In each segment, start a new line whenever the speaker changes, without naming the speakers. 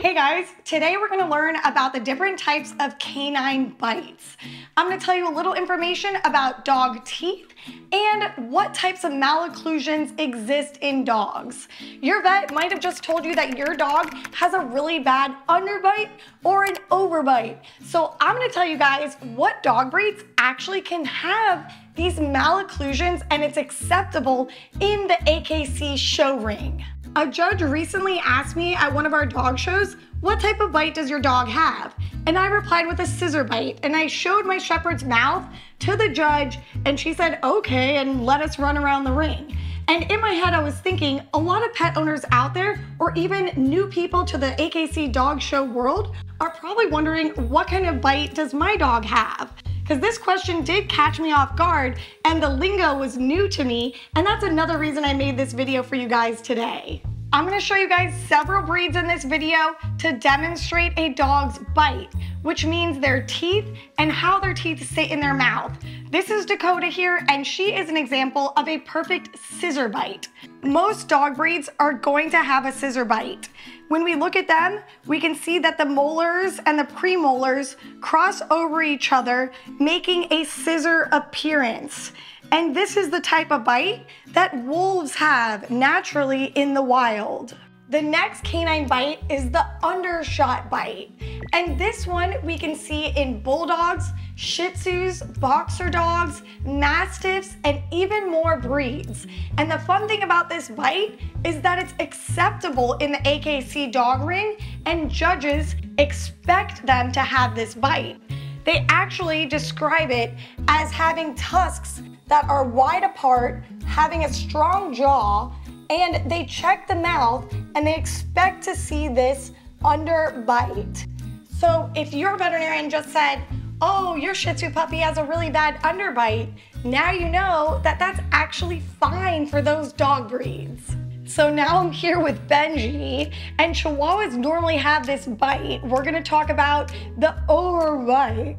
Hey guys, today we're gonna learn about the different types of canine bites. I'm gonna tell you a little information about dog teeth and what types of malocclusions exist in dogs. Your vet might have just told you that your dog has a really bad underbite or an overbite. So I'm gonna tell you guys what dog breeds actually can have these malocclusions and it's acceptable in the AKC show ring. A judge recently asked me at one of our dog shows, what type of bite does your dog have? And I replied with a scissor bite and I showed my shepherd's mouth to the judge and she said, okay, and let us run around the ring. And in my head, I was thinking a lot of pet owners out there, or even new people to the AKC dog show world, are probably wondering what kind of bite does my dog have? Because this question did catch me off guard and the lingo was new to me, and that's another reason I made this video for you guys today. I'm gonna show you guys several breeds in this video to demonstrate a dog's bite, which means their teeth and how their teeth sit in their mouth. This is Dakota here, and she is an example of a perfect scissor bite. Most dog breeds are going to have a scissor bite. When we look at them, we can see that the molars and the premolars cross over each other, making a scissor appearance. And this is the type of bite that wolves have naturally in the wild. The next canine bite is the undershot bite. And this one we can see in bulldogs, shih tzus, boxer dogs, mastiffs, and even more breeds. And the fun thing about this bite is that it's acceptable in the AKC dog ring and judges expect them to have this bite. They actually describe it as having tusks that are wide apart, having a strong jaw, and they check the mouth and they expect to see this underbite. So if your veterinarian just said, oh, your Shih Tzu puppy has a really bad underbite, now you know that that's actually fine for those dog breeds. So now I'm here with Benji, and Chihuahuas normally have this bite. We're gonna talk about the overbite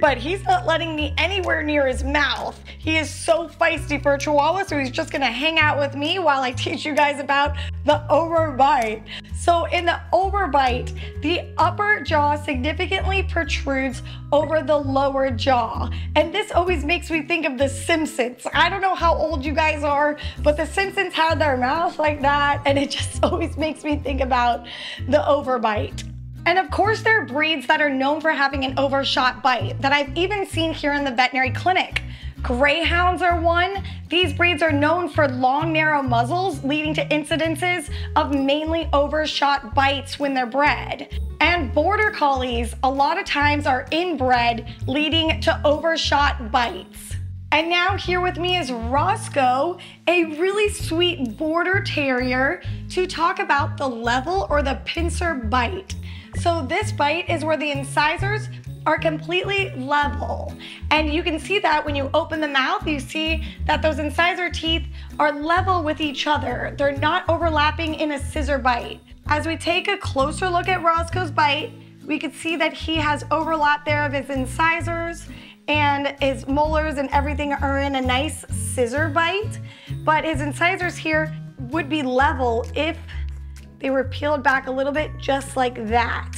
but he's not letting me anywhere near his mouth. He is so feisty for a chihuahua, so he's just gonna hang out with me while I teach you guys about the overbite. So in the overbite, the upper jaw significantly protrudes over the lower jaw. And this always makes me think of The Simpsons. I don't know how old you guys are, but The Simpsons had their mouth like that, and it just always makes me think about the overbite. And of course, there are breeds that are known for having an overshot bite that I've even seen here in the veterinary clinic. Greyhounds are one. These breeds are known for long, narrow muzzles, leading to incidences of mainly overshot bites when they're bred. And border collies, a lot of times, are inbred, leading to overshot bites. And now here with me is Roscoe, a really sweet border terrier, to talk about the level or the pincer bite. So this bite is where the incisors are completely level. And you can see that when you open the mouth, you see that those incisor teeth are level with each other. They're not overlapping in a scissor bite. As we take a closer look at Roscoe's bite, we can see that he has overlap there of his incisors and his molars and everything are in a nice scissor bite. But his incisors here would be level if they were peeled back a little bit just like that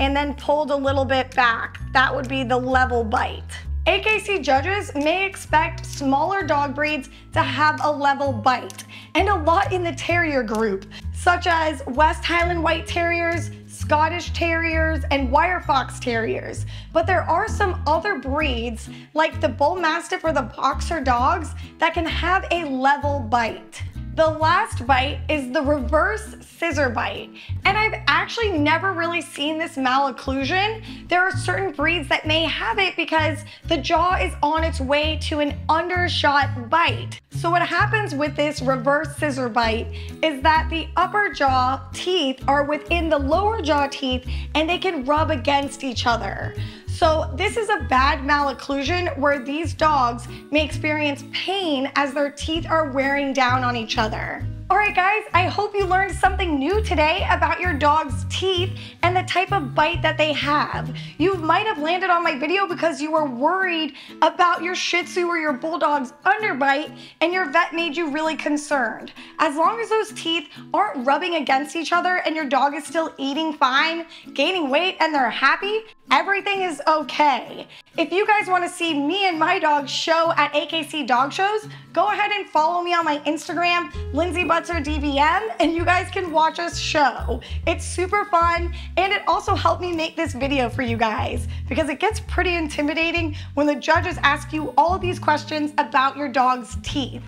and then pulled a little bit back. That would be the level bite. AKC judges may expect smaller dog breeds to have a level bite, and a lot in the terrier group, such as West Highland White Terriers, Scottish Terriers, and Wire Fox Terriers. But there are some other breeds, like the Bull Mastiff or the Boxer dogs, that can have a level bite. The last bite is the reverse scissor bite. And I've actually never really seen this malocclusion. There are certain breeds that may have it because the jaw is on its way to an undershot bite. So what happens with this reverse scissor bite is that the upper jaw teeth are within the lower jaw teeth and they can rub against each other. So this is a bad malocclusion where these dogs may experience pain as their teeth are wearing down on each other. All right, guys, I hope you learned something new today about your dog's teeth and the type of bite that they have. You might have landed on my video because you were worried about your Shih Tzu or your Bulldog's underbite and your vet made you really concerned. As long as those teeth aren't rubbing against each other and your dog is still eating fine, gaining weight, and they're happy, everything is okay. If you guys want to see me and my dog show at AKC Dog Shows, go ahead and follow me on my Instagram, Lindsay Butzer DVM, and you guys can watch us show. It's super fun, and it also helped me make this video for you guys because it gets pretty intimidating when the judges ask you all these questions about your dog's teeth.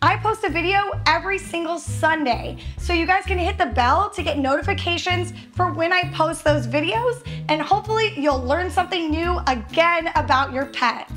I post a video every single Sunday, so you guys can hit the bell to get notifications for when I post those videos, and hopefully you'll learn something new again about your pets.